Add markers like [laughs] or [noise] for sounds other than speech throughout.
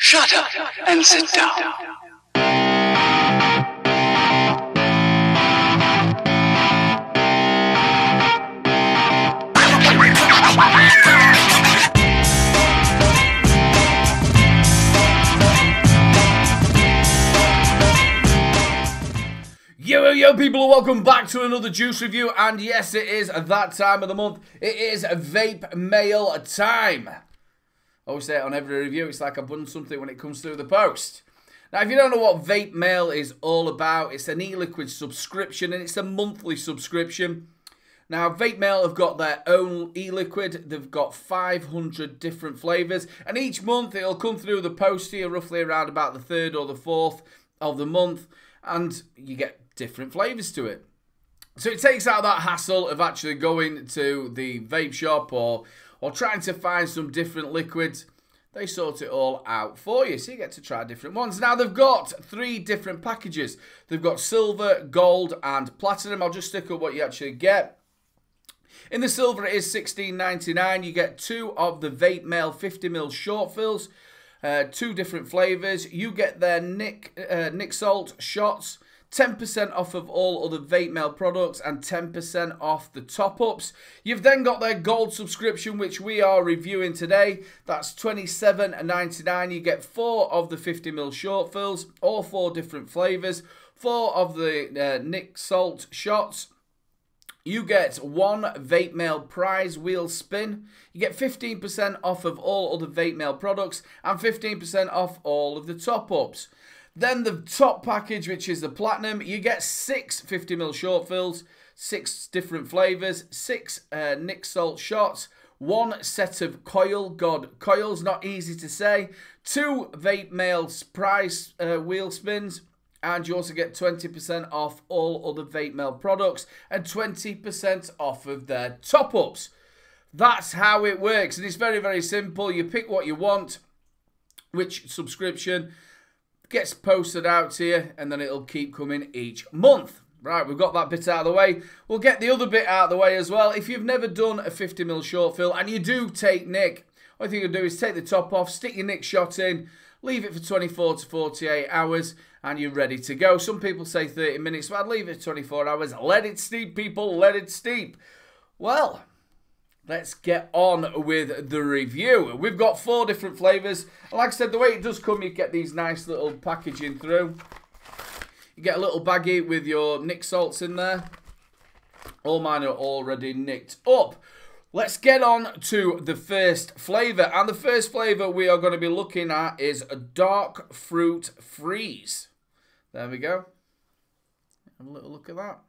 Shut up and sit down. Yo, yo, yo, people, welcome back to another Juice review. And yes, it is that time of the month. It is vape mail time. I always say it on every review. It's like I've done something when it comes through the post. Now, if you don't know what vape mail is all about, it's an e-liquid subscription and it's a monthly subscription. Now, Vape Mail have got their own e-liquid. They've got 500 different flavours. And each month it'll come through the post here roughly around about the 3rd or the 4th of the month. And you get different flavours to it. So it takes out that hassle of actually going to the vape shop or, or trying to find some different liquids. They sort it all out for you. So you get to try different ones. Now they've got three different packages. They've got silver, gold and platinum. I'll just stick up what you actually get. In the silver, it is $16.99. You get two of the Vape Mail 50ml short fills, uh, two different flavours. You get their Nic, uh, Nic Salt shots, 10% off of all other Vape Mail products, and 10% off the top ups. You've then got their gold subscription, which we are reviewing today. That's $27.99. You get four of the 50ml short fills, all four different flavours, four of the uh, Nic Salt shots. You get one Vape Mail prize wheel spin. You get 15% off of all other Vape Mail products and 15% off all of the top ups. Then the top package, which is the platinum, you get six 50ml short fills, six different flavours, six uh, Nic Salt shots, one set of coil, God, coils, not easy to say, two Vape Mail prize uh, wheel spins, and you also get 20% off all other Vape Mail products and 20% off of their top ups. That's how it works, and it's very, very simple. You pick what you want, which subscription gets posted out to you, and then it'll keep coming each month. Right, we've got that bit out of the way. We'll get the other bit out of the way as well. If you've never done a 50ml short fill and you do take Nic, all you can do is take the top off, stick your Nic shot in, leave it for 24 to 48 hours, and you're ready to go. Some people say 30 minutes, but I'd leave it 24 hours. Let it steep, people, let it steep. Well, let's get on with the review. We've got four different flavours. Like I said, the way it does come, you get these nice little packaging through. You get a little baggie with your Nic salts in there. All mine are already nicked up. Let's get on to the first flavour. And the first flavour we are going to be looking at is a Dark Fruit Freeze. There we go. Have a little look at that.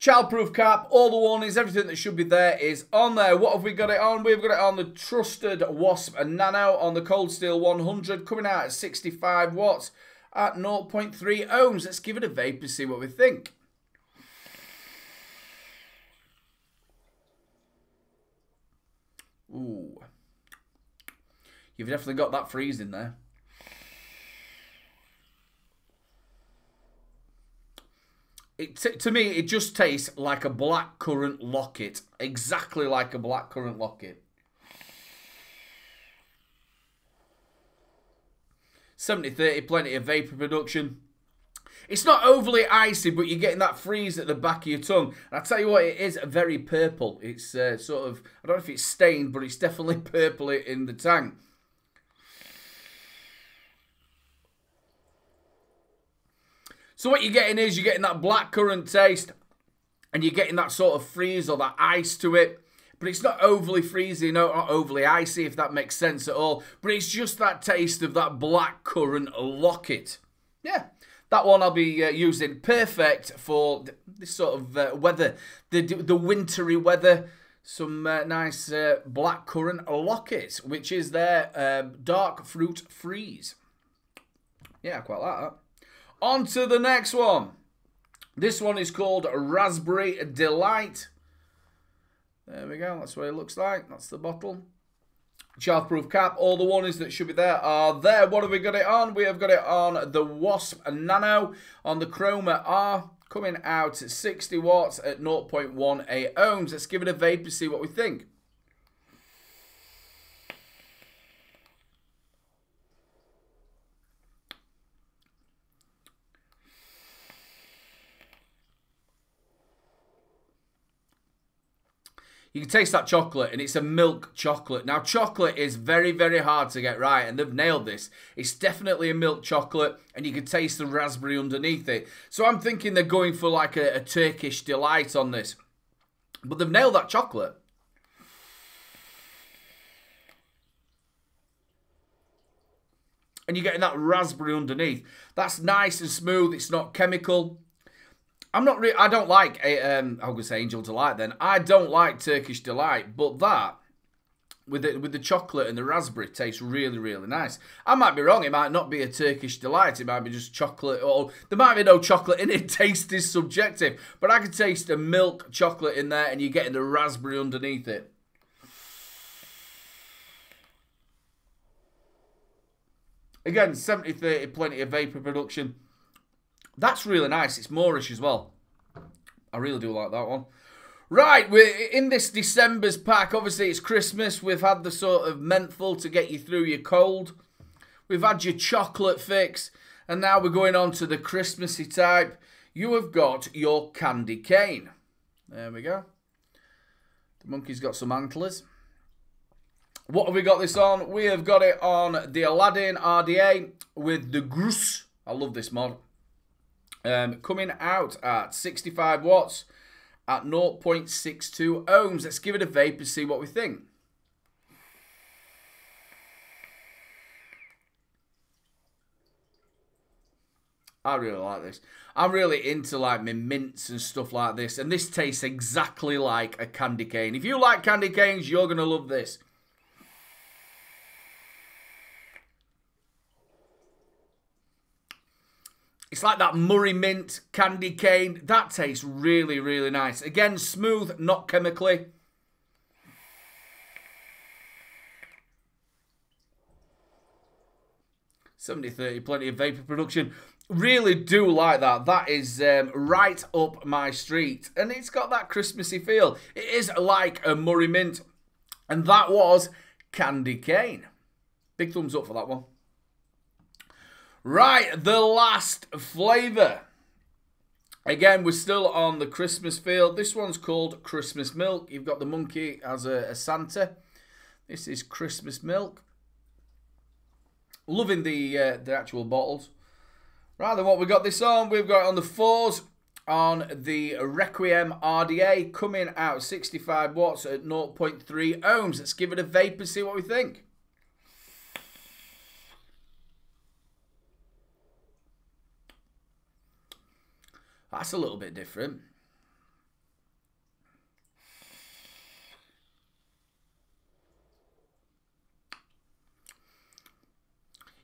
Childproof cap, all the warnings, everything that should be there is on there. What have we got it on? We've got it on the Trusted Wasp and Nano on the Cold Steel 100, coming out at 65 watts at 0.3 ohms. Let's give it a vape and see what we think. Ooh. You've definitely got that freeze in there. It, to me, it just tastes like a black currant locket. Exactly like a black currant locket. 70-30, plenty of vapor production. It's not overly icy, but you're getting that freeze at the back of your tongue. And I tell you what, it is very purple. It's uh, sort of, I don't know if it's stained, but it's definitely [laughs] purple in the tank. So what you're getting is you're getting that black currant taste and you're getting that sort of freeze or that ice to it. But it's not overly freezy, no, not overly icy, if that makes sense at all. But it's just that taste of that black currant locket. Yeah, that one I'll be uh, using perfect for this sort of uh, weather, the the wintry weather. Some uh, nice uh, black currant locket, which is their um, dark fruit freeze. Yeah, quite like that. On to the next one. This one is called Raspberry Delight. There we go. That's what it looks like. That's the bottle. Childproof cap. All the warnings that should be there are there. What have we got it on? We have got it on the Wasp Nano on the Chroma R. Coming out at 60 watts at 0.18 ohms. Let's give it a vape and see what we think. You can taste that chocolate, and it's a milk chocolate. Now, chocolate is very, very hard to get right, and they've nailed this. It's definitely a milk chocolate, and you can taste the raspberry underneath it. So I'm thinking they're going for like a, a Turkish delight on this. But they've nailed that chocolate. and you're getting that raspberry underneath. That's nice and smooth. It's not chemical. I'm not really. I don't like. Um, I was say Angel Delight. Then I don't like Turkish Delight, but that with the with the chocolate and the raspberry tastes really really nice. I might be wrong. It might not be a Turkish delight. It might be just chocolate, or there might be no chocolate in it. [laughs] Taste is subjective, but I can taste a milk chocolate in there, and you're getting the raspberry underneath it. Again, 70-30, plenty of vapor production. That's really nice. It's moreish as well. I really do like that one. Right, we're in this December's pack. Obviously, it's Christmas. We've had the sort of menthol to get you through your cold. We've had your chocolate fix. And now we're going on to the Christmassy type. You have got your candy cane. There we go. The monkey's got some antlers. What have we got this on? We have got it on the Aladdin RDA with the Grus. I love this mod. Um, coming out at 65 watts at 0.62 ohms. Let's give it a vape and see what we think. I really like this. I'm really into like my mints and stuff like this. And this tastes exactly like a candy cane. If you like candy canes, you're going to love this. It's like that Murray Mint candy cane. That tastes really, really nice. Again, smooth, not chemically. Seventy thirty, plenty of vapor production. Really do like that. That is um, right up my street. And it's got that Christmassy feel. It is like a Murray Mint. And that was Candy Cane. Big thumbs up for that one. Right, the last flavour. Again, we're still on the Christmas field. This one's called Christmas Milk. You've got the monkey as a, a Santa. This is Christmas Milk. Loving the uh, the actual bottles. Then what we got this on? We've got on the fours on the Requiem RDA coming out 65 watts at 0.3 ohms. Let's give it a vape and see what we think. That's a little bit different.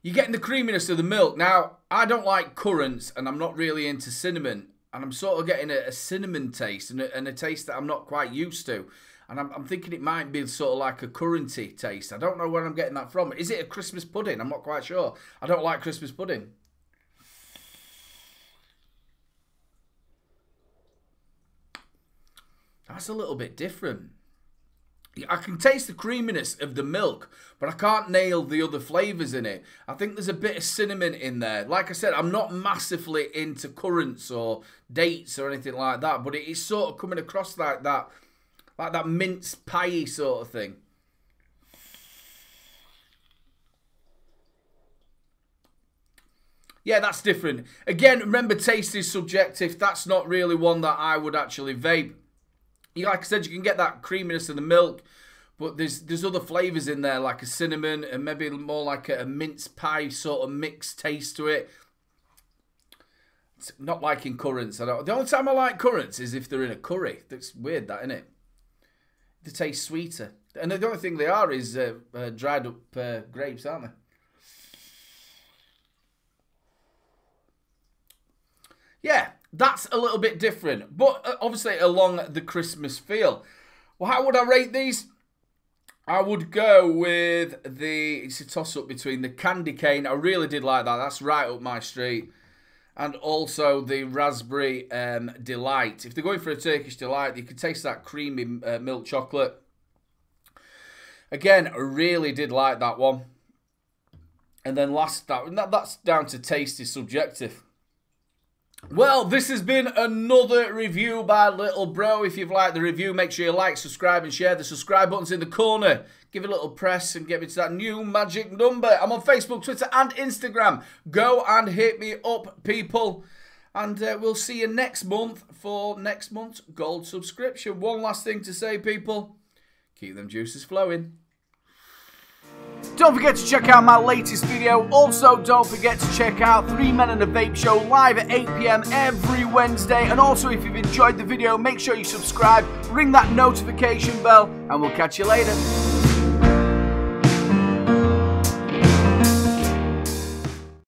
You're getting the creaminess of the milk. Now, I don't like currants and I'm not really into cinnamon. And I'm sort of getting a, a cinnamon taste and a, and a, taste that I'm not quite used to. And I'm, I'm, thinking it might be sort of like a curranty taste. I don't know where I'm getting that from. Is it a Christmas pudding? I'm not quite sure. I don't like Christmas pudding. That's a little bit different. I can taste the creaminess of the milk, but I can't nail the other flavours in it. I think there's a bit of cinnamon in there. Like I said, I'm not massively into currants or dates or anything like that, but it is sort of coming across like that, like that mince pie sort of thing. Yeah, that's different. Again, remember, taste is subjective. That's not really one that I would actually vape like I said, you can get that creaminess of the milk, but there's there's other flavors in there like a cinnamon and maybe more like a, a mince pie sort of mixed taste to it. It's not liking currants. I don't. The only time I like currants is if they're in a curry. That's weird, that isn't it? They taste sweeter, and the only thing they are is uh, uh, dried up uh, grapes, aren't they? Yeah, that's a little bit different, but uh, obviously along the Christmas feel. Well, how would I rate these? I would go with the. It's a toss up between the candy cane. I really did like that. That's right up my street. And also the raspberry um, delight. If they're going for a Turkish delight, you can taste that creamy uh, milk chocolate. Again, I really did like that one. And then last, that that's down to taste is subjective. Well, this has been another review by Little Bro. If you've liked the review, make sure you like, subscribe, and share. The subscribe button's in the corner. Give it a little press and get me to that new magic number. I'm on Facebook, Twitter, and Instagram. Go and hit me up, people. And uh, we'll see you next month for next month's gold subscription. One last thing to say, people. Keep them juices flowing. Don't forget to check out my latest video. Also, don't forget to check out Three Men and a Vape Show live at 8pm every Wednesday. And also, if you've enjoyed the video, make sure you subscribe, ring that notification bell, and we'll catch you later.